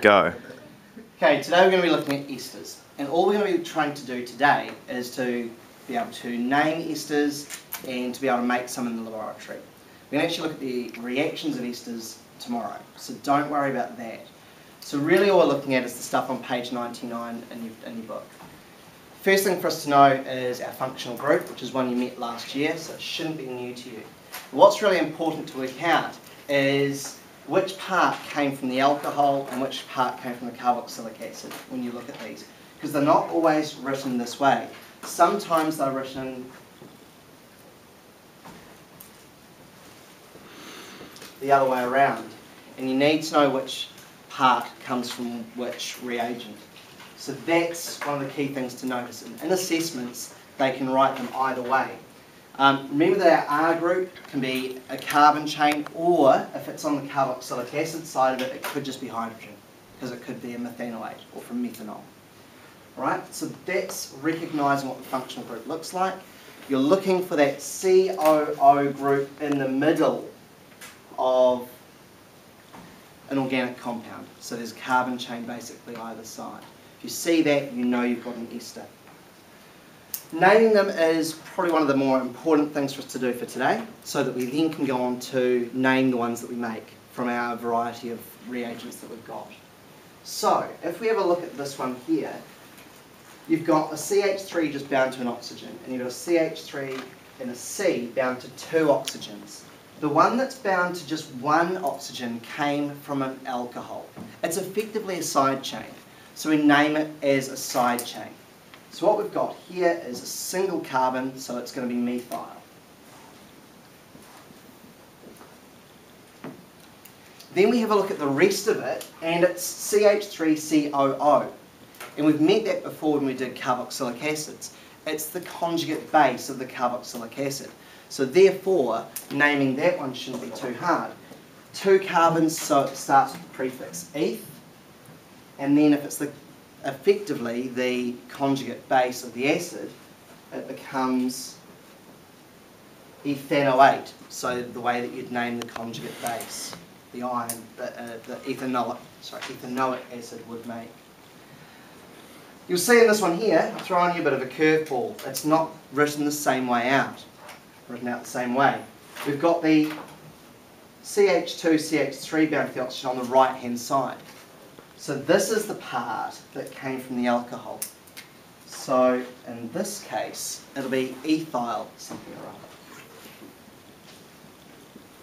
Go. Okay, today we're going to be looking at esters. And all we're going to be trying to do today is to be able to name esters and to be able to make some in the laboratory. We're going to actually look at the reactions of esters tomorrow, so don't worry about that. So really all we're looking at is the stuff on page 99 in your, in your book. First thing for us to know is our functional group, which is one you met last year, so it shouldn't be new to you. What's really important to work out is which part came from the alcohol and which part came from the carboxylic acid when you look at these. Because they're not always written this way. Sometimes they're written the other way around. And you need to know which part comes from which reagent. So that's one of the key things to notice. In assessments, they can write them either way. Um, remember that our R group can be a carbon chain, or if it's on the carboxylic acid side of it, it could just be hydrogen, because it could be a methanoate or from methanol. Right, so that's recognising what the functional group looks like. You're looking for that COO group in the middle of an organic compound. So there's a carbon chain basically either side. If you see that, you know you've got an ester. Naming them is probably one of the more important things for us to do for today, so that we then can go on to name the ones that we make from our variety of reagents that we've got. So, if we have a look at this one here, you've got a CH3 just bound to an oxygen, and you've got a CH3 and a C bound to two oxygens. The one that's bound to just one oxygen came from an alcohol. It's effectively a side chain, so we name it as a side chain. So what we've got here is a single carbon, so it's going to be methyl. Then we have a look at the rest of it, and it's CH3COO. And we've met that before when we did carboxylic acids. It's the conjugate base of the carboxylic acid. So therefore, naming that one shouldn't be too hard. Two carbons, so it starts with the prefix eth, and then if it's the effectively the conjugate base of the acid, it becomes ethanoate. So the way that you'd name the conjugate base, the ion, the, uh, the ethanoic, sorry, ethanoic acid would make. You'll see in this one here, I'm throwing you a bit of a curveball. It's not written the same way out, written out the same way. We've got the CH2, CH3 bound to the oxygen on the right hand side. So this is the part that came from the alcohol. So in this case, it'll be ethyl something or other.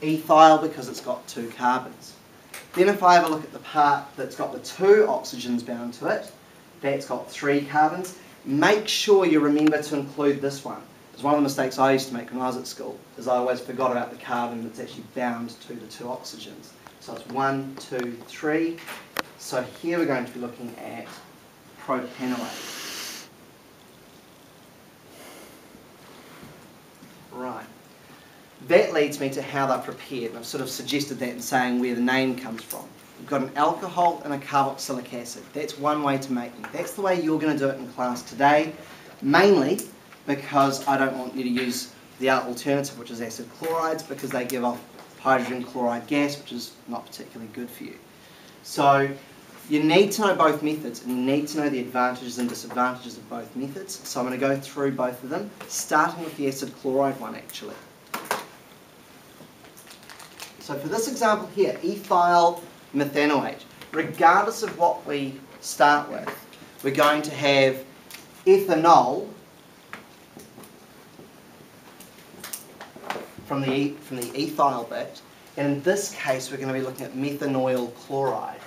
Ethyl because it's got two carbons. Then if I have a look at the part that's got the two oxygens bound to it, that's got three carbons, make sure you remember to include this one. Because one of the mistakes I used to make when I was at school is I always forgot about the carbon that's actually bound to the two oxygens. So it's one, two, three, so here we're going to be looking at propanoate. Right. That leads me to how they're prepared. I've sort of suggested that in saying where the name comes from. We've got an alcohol and a carboxylic acid. That's one way to make them. That's the way you're going to do it in class today, mainly because I don't want you to use the alternative, which is acid chlorides, because they give off hydrogen chloride gas, which is not particularly good for you. So you need to know both methods and you need to know the advantages and disadvantages of both methods. So I'm going to go through both of them, starting with the acid chloride one actually. So for this example here, ethyl methanoate, regardless of what we start with, we're going to have ethanol from the, from the ethyl bit, and in this case we're going to be looking at methanoyl chloride.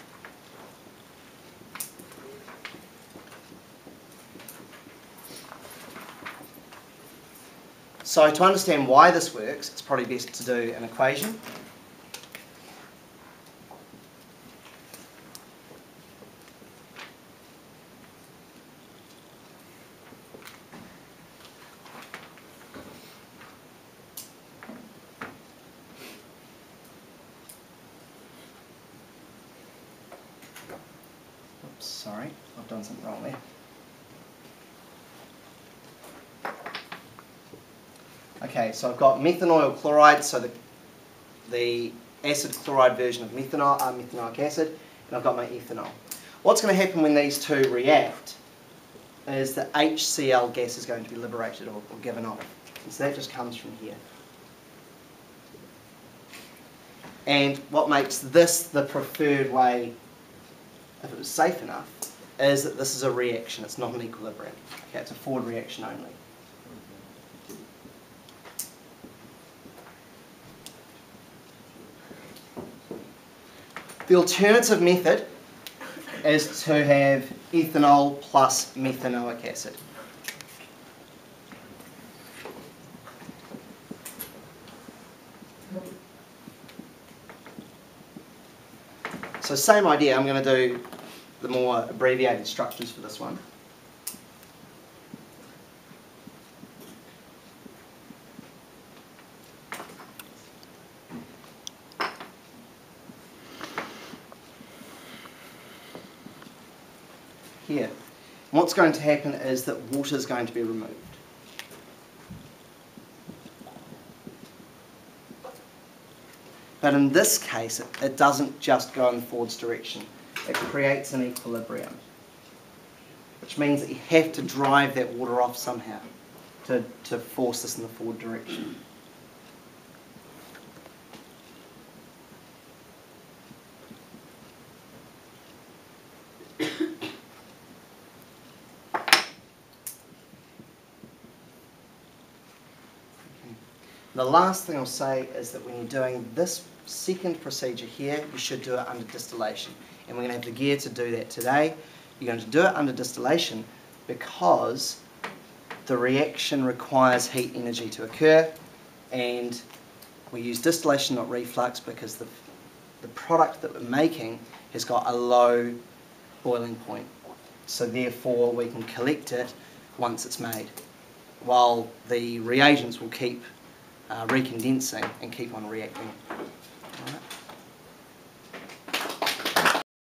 So to understand why this works, it's probably best to do an equation. Sorry, I've done something wrong there. Okay, so I've got methanoyl chloride, so the, the acid chloride version of methanol, uh, methanoic acid, and I've got my ethanol. What's going to happen when these two react is that HCl gas is going to be liberated or, or given off. And so that just comes from here. And what makes this the preferred way, if it was safe enough, is that this is a reaction, it's not an equilibrium. Okay, it's a forward reaction only. The alternative method is to have ethanol plus methanoic acid. So same idea, I'm going to do the more abbreviated structures for this one. Here. And what's going to happen is that water is going to be removed. But in this case, it, it doesn't just go in the forwards direction. It creates an equilibrium, which means that you have to drive that water off somehow to, to force this in the forward direction. The last thing I'll say is that when you're doing this second procedure here, you should do it under distillation. And we're going to have the gear to do that today. You're going to do it under distillation because the reaction requires heat energy to occur and we use distillation not reflux because the, the product that we're making has got a low boiling point. So therefore we can collect it once it's made while the reagents will keep uh, recondensing and keep on reacting.